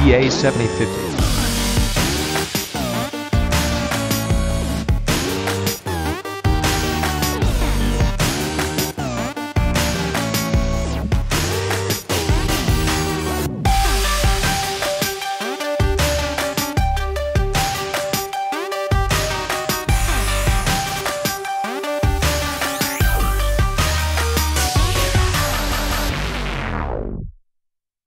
BA7050.